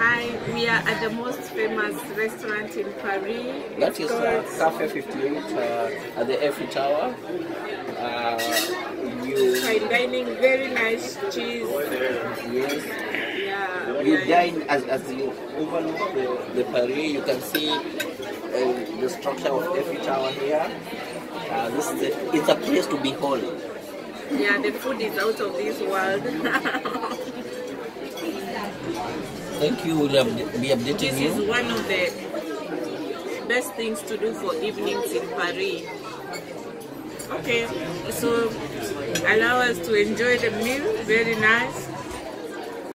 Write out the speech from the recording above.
Hi, we are at the most famous restaurant in Paris. That It's is uh, Cafe 58 uh, at the Eiffel Tower. Uh, you, Fine dining, very nice cheese. yes, Yeah, you yeah. dine as, as you overlook the, the Paris. You can see uh, the structure of Eiffel Tower here. Uh, this is a, it's a place to behold. Yeah, the food is out of this world. Thank you. We'll be updating this is one of the best things to do for evenings in Paris. Okay, so allow us to enjoy the meal. Very nice.